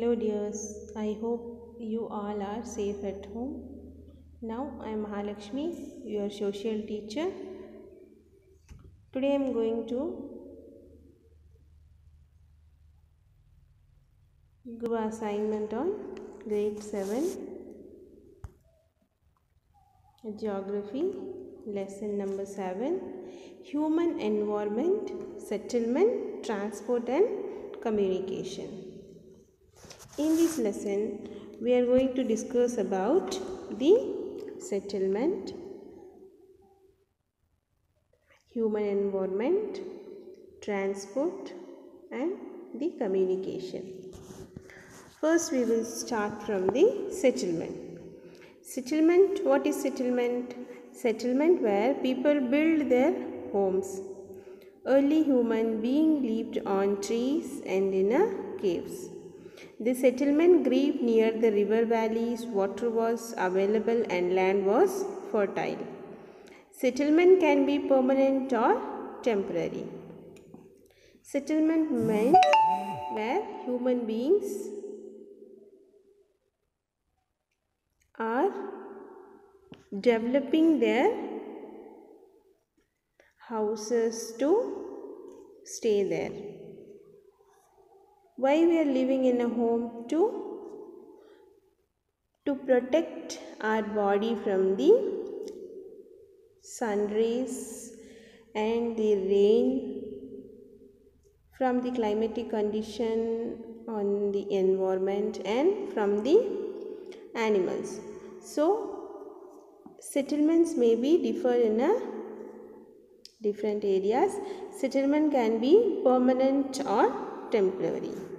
Hello, dears. I hope you all are safe at home. Now, I am Mahalakshmi, your social teacher. Today, I am going to give assignment on grade 7 geography lesson number 7 human environment settlement transport and communication in this lesson we are going to discuss about the settlement human environment transport and the communication. First we will start from the settlement. Settlement what is settlement? Settlement where people build their homes. Early human being lived on trees and in a caves the settlement grew near the river valleys water was available and land was fertile settlement can be permanent or temporary settlement means where human beings are developing their houses to stay there. Why we are living in a home to to protect our body from the sun rays and the rain from the climatic condition on the environment and from the animals. So settlements may be differ in a different areas. Settlement can be permanent or temporary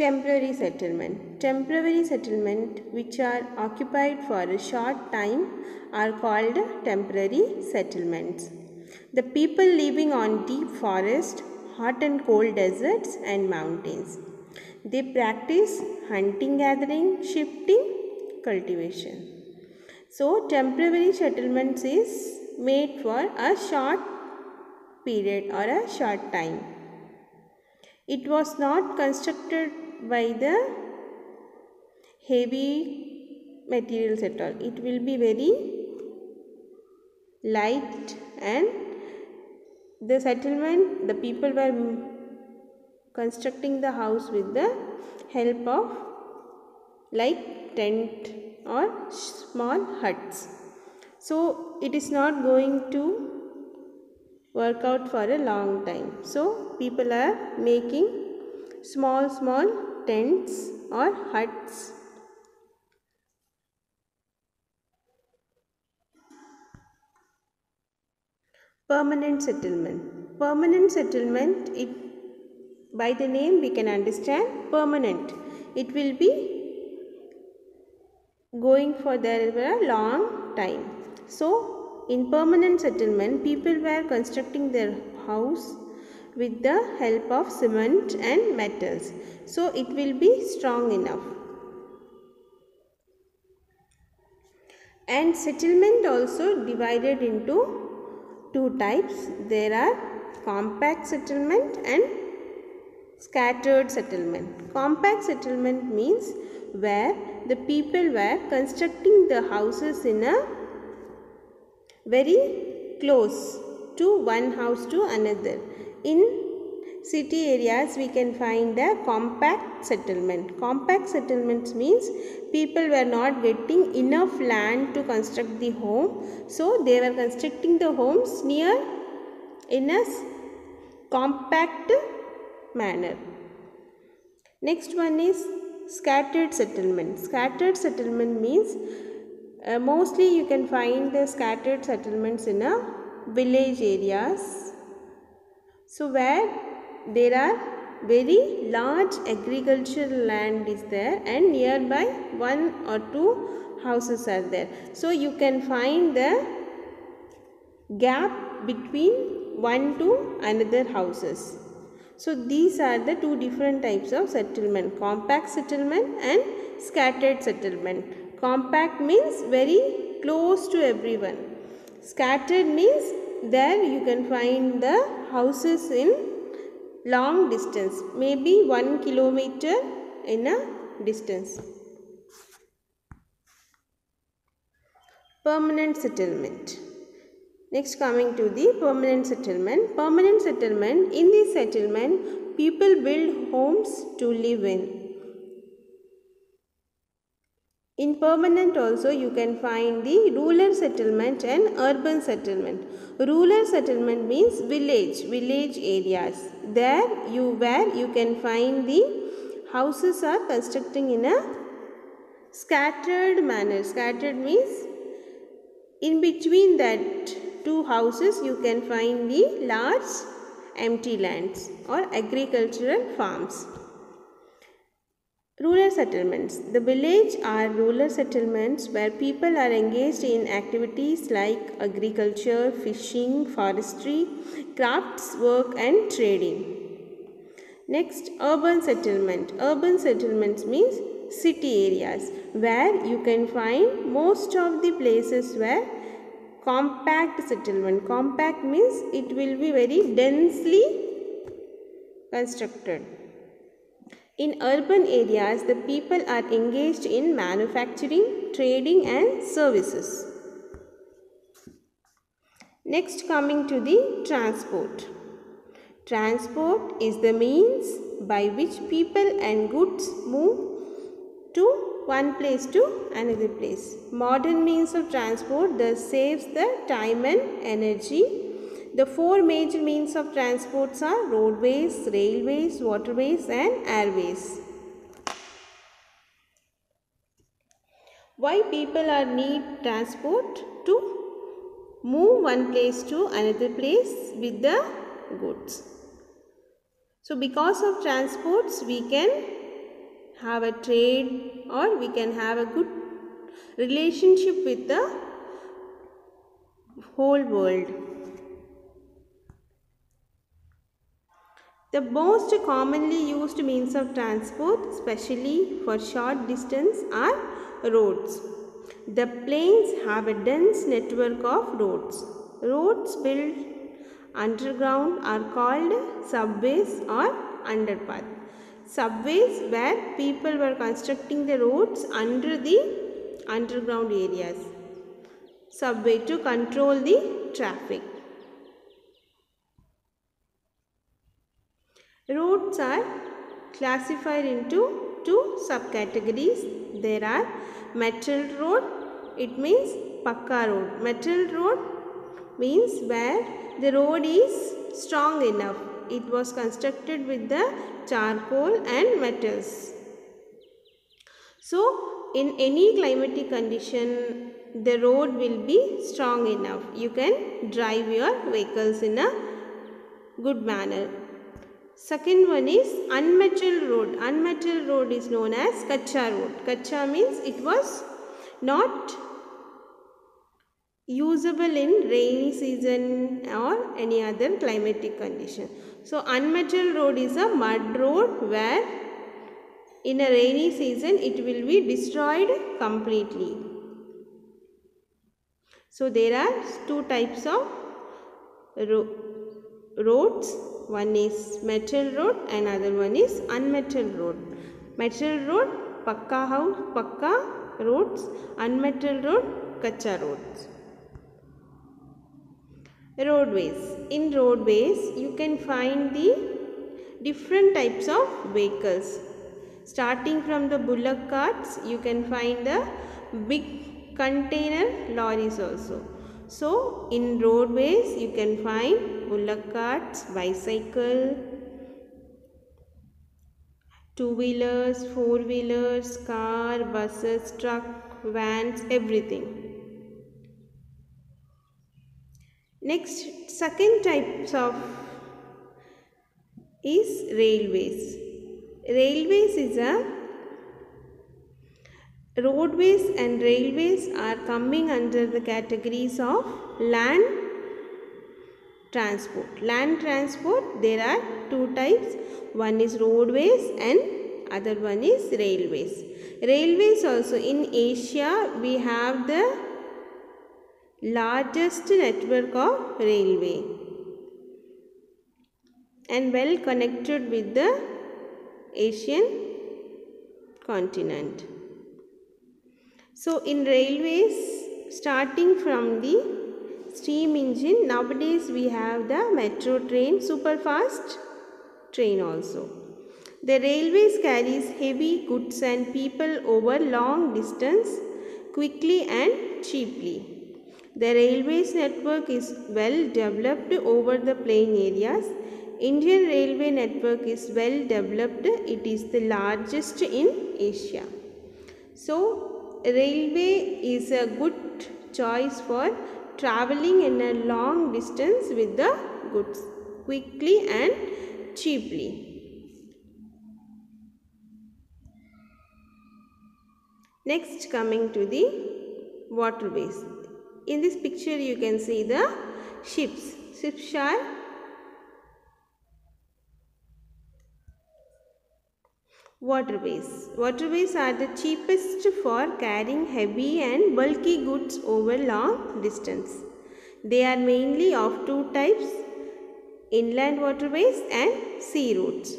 temporary settlement temporary settlement which are occupied for a short time are called temporary settlements the people living on deep forest hot and cold deserts and mountains they practice hunting, gathering, shifting, cultivation. So, temporary settlements is made for a short period or a short time. It was not constructed by the heavy materials at all. It will be very light and the settlement, the people were constructing the house with the help of like tent or small huts so it is not going to work out for a long time so people are making small small tents or huts. Permanent settlement. Permanent settlement it by the name we can understand permanent. It will be going for there a long time. So in permanent settlement people were constructing their house with the help of cement and metals so it will be strong enough and settlement also divided into two types there are compact settlement and scattered settlement. Compact settlement means where the people were constructing the houses in a very close to one house to another. In city areas we can find the compact settlement. Compact settlements means people were not getting enough land to construct the home. So they were constructing the homes near in a compact manner. Next one is scattered settlement. Scattered settlement means uh, mostly you can find the scattered settlements in a village areas. So where there are very large agricultural land is there and nearby one or two houses are there. So you can find the gap between one to another houses. So these are the two different types of settlement compact settlement and scattered settlement. Compact means very close to everyone. Scattered means there you can find the houses in long distance, maybe 1 kilometer in a distance. Permanent settlement. Next coming to the permanent settlement. Permanent settlement, in this settlement, people build homes to live in. In permanent also you can find the rural settlement and urban settlement. Rural settlement means village, village areas. There you where you can find the houses are constructing in a scattered manner. Scattered means in between that two houses you can find the large empty lands or agricultural farms. Rural settlements. The village are rural settlements where people are engaged in activities like agriculture, fishing, forestry, crafts work and trading. Next, urban settlement. Urban settlements means city areas where you can find most of the places where compact settlement. Compact means it will be very densely constructed. In urban areas, the people are engaged in manufacturing, trading and services. Next coming to the transport. Transport is the means by which people and goods move to one place to another place. Modern means of transport thus saves the time and energy the four major means of transports are roadways, railways, waterways and airways. Why people are need transport? To move one place to another place with the goods. So because of transports we can have a trade or we can have a good relationship with the whole world. The most commonly used means of transport, especially for short distance, are roads. The plains have a dense network of roads. Roads built underground are called subways or underpath. Subways where people were constructing the roads under the underground areas. Subway to control the traffic. Are classified into two subcategories. There are metal road, it means pakka road. Metal road means where the road is strong enough. It was constructed with the charcoal and metals. So, in any climatic condition, the road will be strong enough. You can drive your vehicles in a good manner. Second one is unmetalled road. Unmetalled road is known as Kacha road. Kacha means it was not usable in rainy season or any other climatic condition. So unmetalled road is a mud road where in a rainy season it will be destroyed completely. So there are two types of ro roads one is metal road and other one is unmetal road. Metal road pakka house pakka roads. Unmetal road kacha roads. Roadways. In roadways you can find the different types of vehicles. Starting from the bullock carts you can find the big container lorries also. So in roadways you can find bullock carts, bicycle, two-wheelers, four-wheelers, car, buses, truck, vans, everything. Next, second types of is railways. Railways is a roadways and railways are coming under the categories of land transport. Land transport, there are two types. One is roadways and other one is railways. Railways also in Asia, we have the largest network of railway. and well connected with the Asian continent. So in railways starting from the steam engine nowadays we have the metro train super fast train also. The railways carries heavy goods and people over long distance quickly and cheaply. The railways network is well developed over the plain areas. Indian railway network is well developed. It is the largest in Asia. So, railway is a good choice for traveling in a long distance with the goods quickly and cheaply. Next coming to the waterways. In this picture you can see the ships. Ships are waterways. Waterways are the cheapest for carrying heavy and bulky goods over long distance. They are mainly of two types inland waterways and sea routes.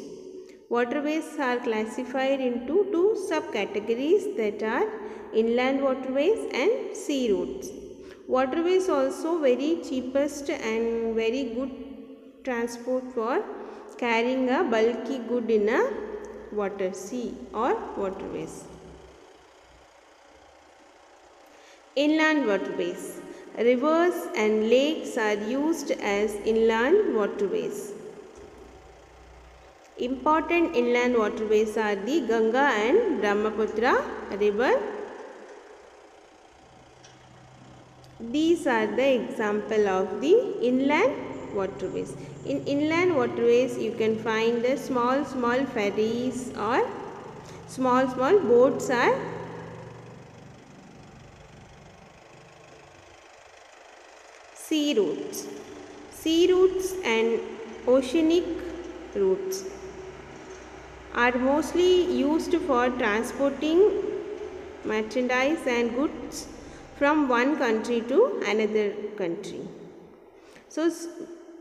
Waterways are classified into two subcategories that are inland waterways and sea routes. Waterways also very cheapest and very good transport for carrying a bulky good in a water sea or waterways. Inland waterways. Rivers and lakes are used as inland waterways. Important inland waterways are the Ganga and Brahmaputra river These are the example of the inland waterways. In inland waterways you can find the small small ferries or small small boats are sea routes. Sea routes and oceanic routes are mostly used for transporting merchandise and goods from one country to another country. So,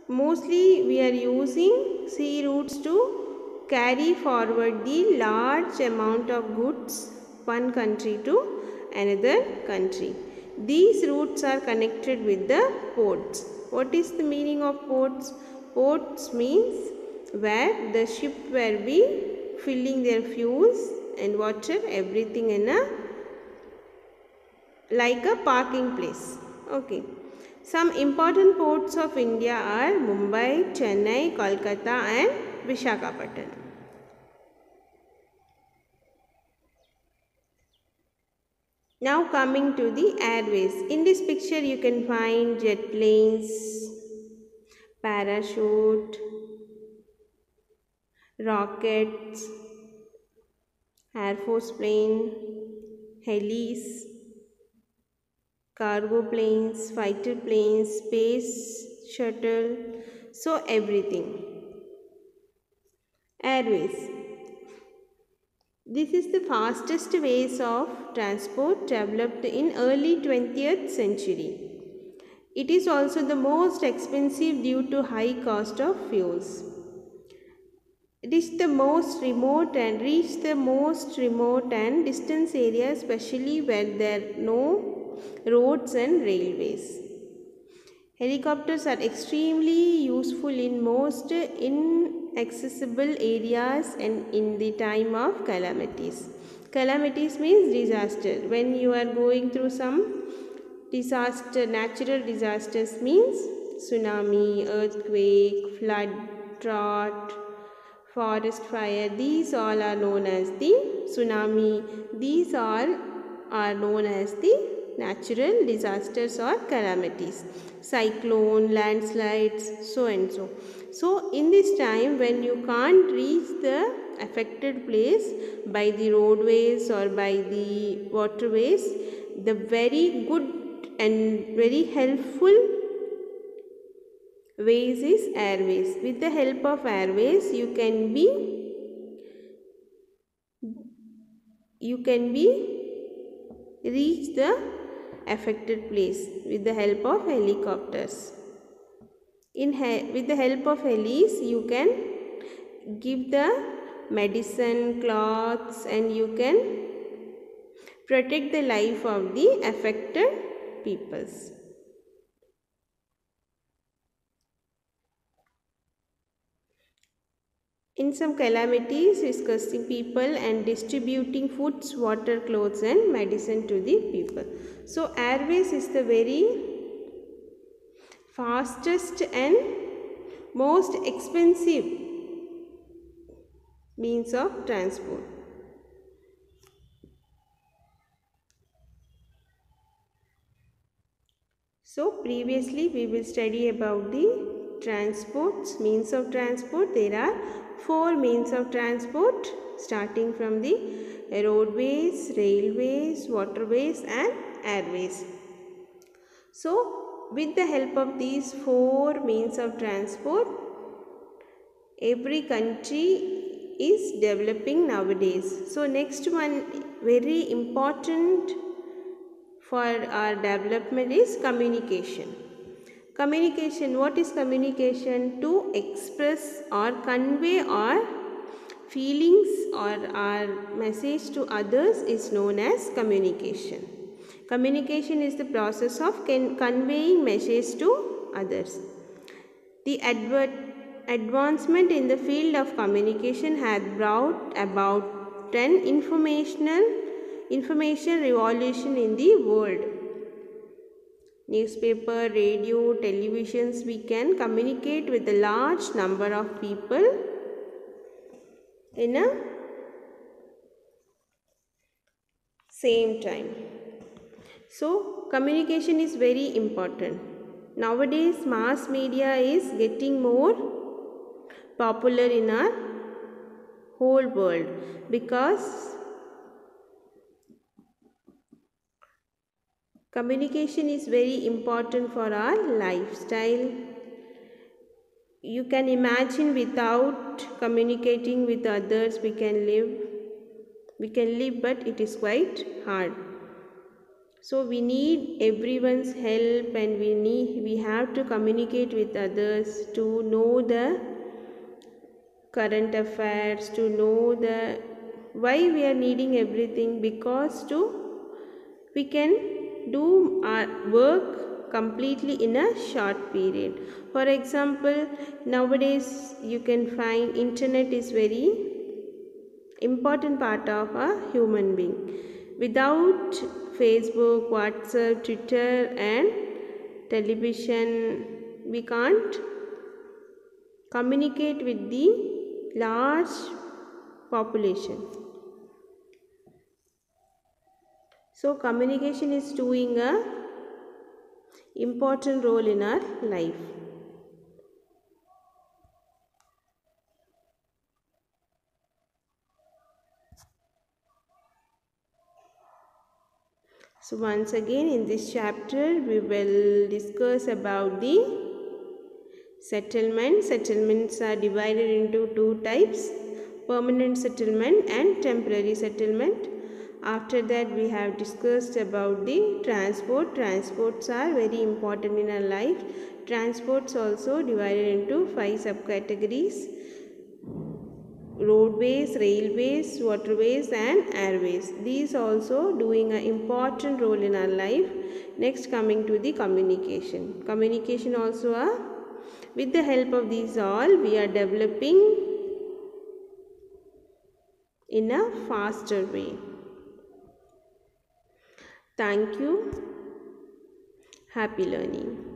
mostly we are using sea routes to carry forward the large amount of goods one country to another country. These routes are connected with the ports. What is the meaning of ports? Ports means where the ship will be filling their fuels and water everything in a like a parking place. Okay. Some important ports of India are Mumbai, Chennai, Kolkata and Vishakhapatnam. Now coming to the airways. In this picture you can find jet planes, parachute, rockets, air force plane, helis, cargo planes, fighter planes, space shuttle, so everything. Airways. This is the fastest ways of transport developed in early 20th century. It is also the most expensive due to high cost of fuels. It is the most remote and reach the most remote and distance areas especially where there no roads and railways. Helicopters are extremely useful in most inaccessible areas and in the time of calamities. Calamities means disaster. When you are going through some disaster, natural disasters means tsunami, earthquake, flood, drought, forest fire. These all are known as the tsunami. These all are known as the natural disasters or calamities cyclone landslides so and so. So in this time when you can't reach the affected place by the roadways or by the waterways the very good and very helpful ways is airways. With the help of airways you can be you can be reach the affected place with the help of helicopters. in he- with the help of helis you can give the medicine cloths and you can protect the life of the affected peoples in some calamities discussing people and distributing foods water clothes and medicine to the people. So airways is the very fastest and most expensive means of transport. So previously we will study about the transports means of transport. There are four means of transport starting from the roadways railways waterways and airways. So with the help of these four means of transport every country is developing nowadays. So next one very important for our development is communication communication what is communication? To express or convey our feelings or our message to others is known as communication. Communication is the process of con- conveying message to others. The advancement in the field of communication has brought about an informational information revolution in the world newspaper radio televisions we can communicate with a large number of people. In a same time. So communication is very important. Nowadays mass media is getting more popular in our whole world because communication is very important for our lifestyle. You can imagine without communicating with others we can live we can live but it is quite hard. So we need everyone's help and we need we have to communicate with others to know the current affairs to know the why we are needing everything because to we can do work completely in a short period. For example nowadays you can find internet is very important part of a human being. Without facebook whatsapp twitter and television we can't communicate with the large population so communication is doing a important role in our life. So once again in this chapter we will discuss about the settlement. Settlements are divided into two types permanent settlement and temporary settlement after that we have discussed about the transport. Transports are very important in our life. Transports also divided into five subcategories. Roadways railways waterways and airways. These also doing an important role in our life. Next coming to the communication. Communication also are with the help of these all we are developing in a faster way Thank you. Happy learning.